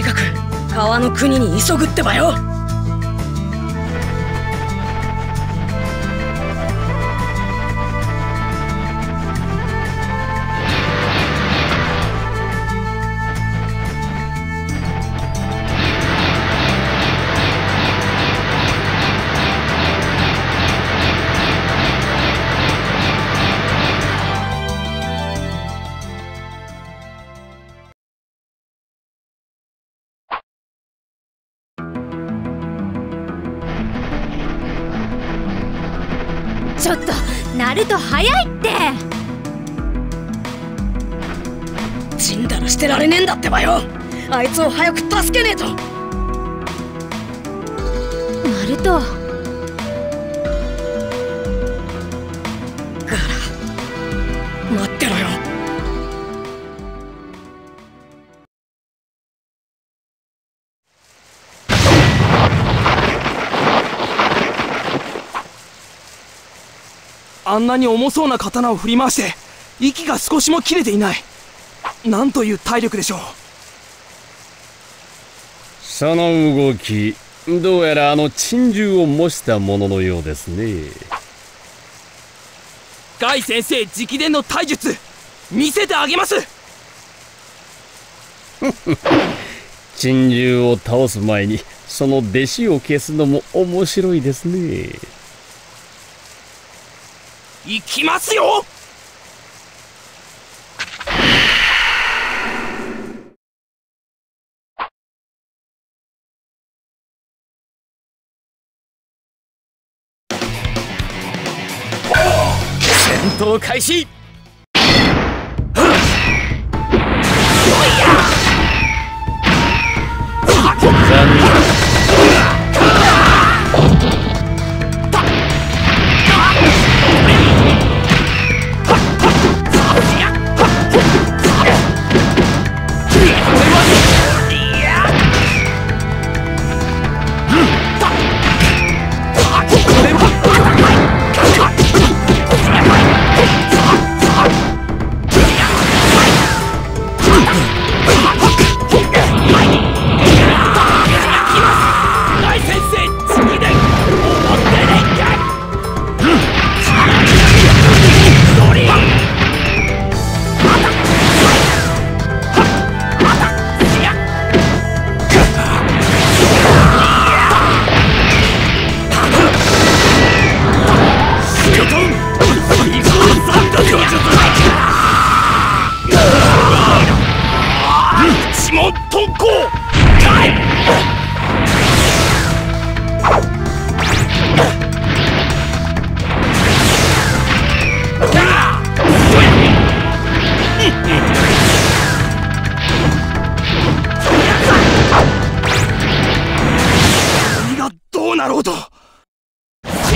にかく川の国に急ぐってばよ。ちょっとナルト早いって。死んだら捨てられねえんだってばよ。あいつを早く助けねえと。ナルトんなに重そうな刀を振り回して息が少しも切れていない。なんという体力でしょう。その動きどうやらあの珍獣を模したもののようですね。ガイ先生直伝の体術見せてあげます。珍獣を倒す前にその弟子を消すのも面白いですね行きますよ！戦闘開始！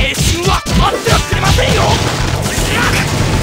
青春は待ってはくれませんよ。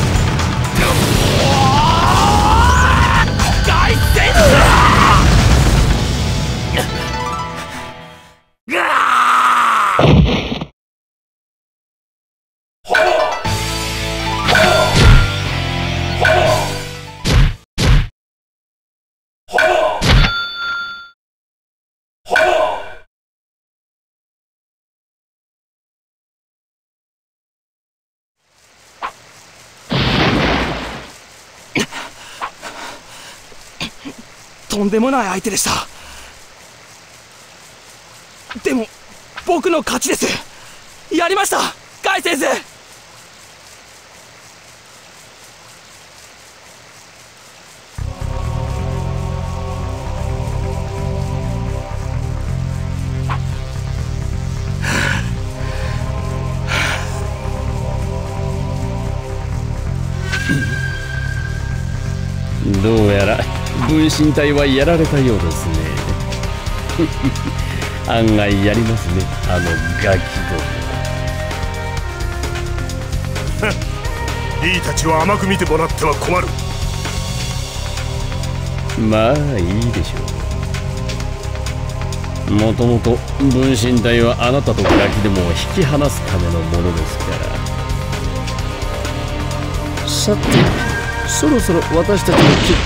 とんでもない相手でした。でも僕の勝ちです。やりました。ガイ先生。身体はやられたようですね。案外やりますね。あのガキリー たちは甘く見てもらっては困る。どもまあいいでしょう。もともと分身体はあなたとガキでも引き離すためのものですから。さてそろそろ私たちの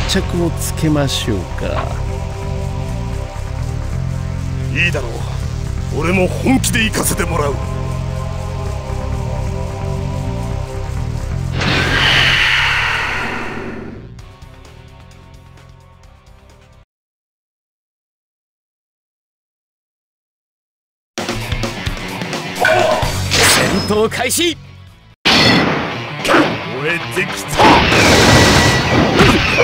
決着をつけましょうか。いいだろう。俺も本気で行かせてもらう。戦闘開始。燃えてきたお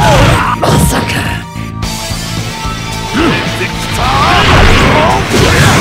りゃ燃えて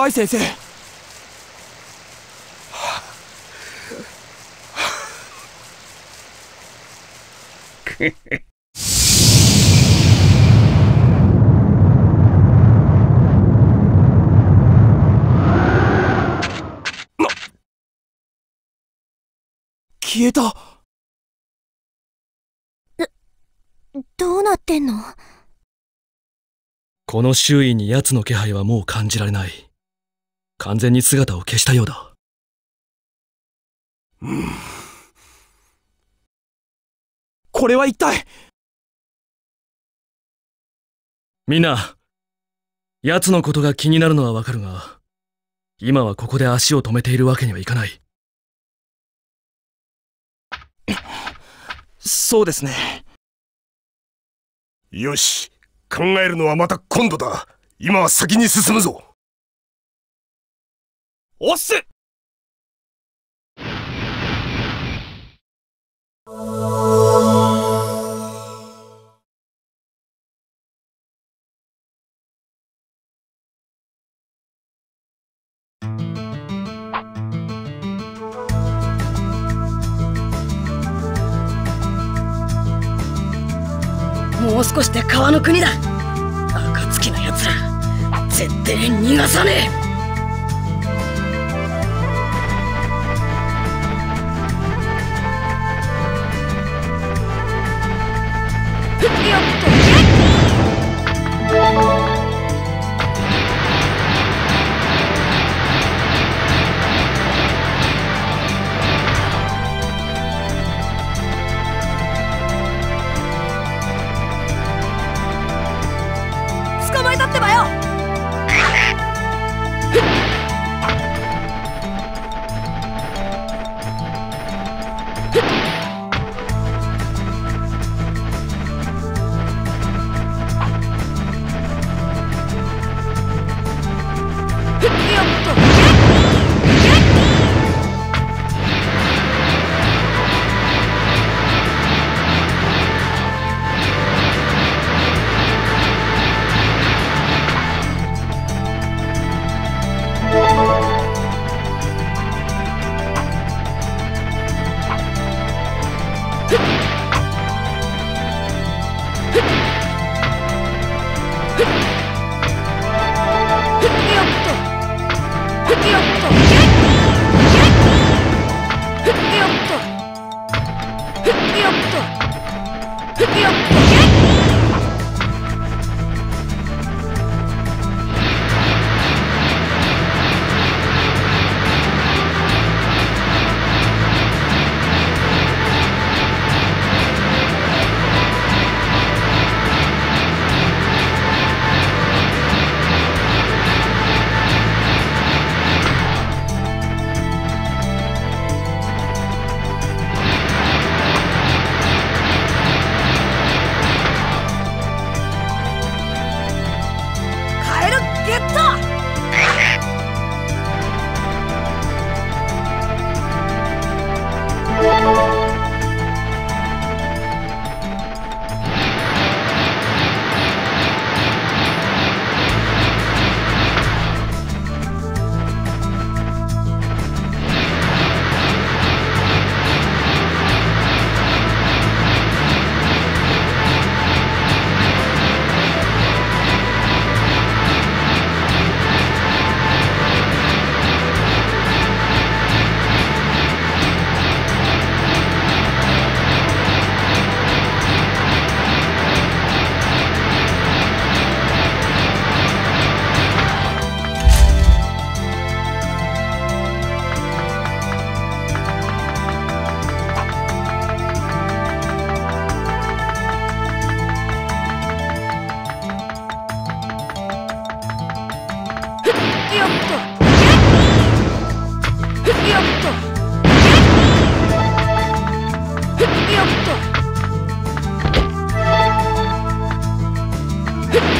甲斐先生。消えた。どうなってんの？この周囲に奴の気配はもう感じられない。完全に姿を消したようだ。これは一体？みんな、奴のことが気になるのはわかるが、今はここで足を止めているわけにはいかない。そうですね。よし。考えるのはまた今度だ。今は先に進むぞおっす。もう少しで川の国だ。暁の奴ら絶対に逃がさねえ。Yeah.